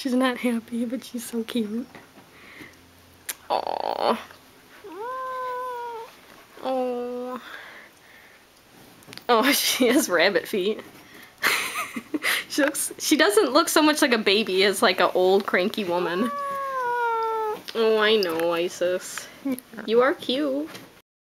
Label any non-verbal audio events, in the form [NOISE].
She's not happy, but she's so cute. Aww. Oh. Oh, she has rabbit feet. [LAUGHS] she looks she doesn't look so much like a baby as like an old cranky woman. Oh, I know, Isis. You are cute.